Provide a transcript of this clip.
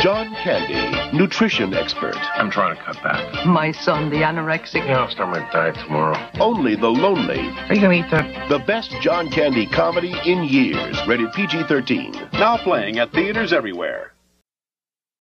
John Candy, nutrition expert. I'm trying to cut back. My son, the anorexic. Yeah, I'll start my diet tomorrow. Only the lonely. Are you gonna eat that? The best John Candy comedy in years. Rated PG 13. Now playing at theaters everywhere.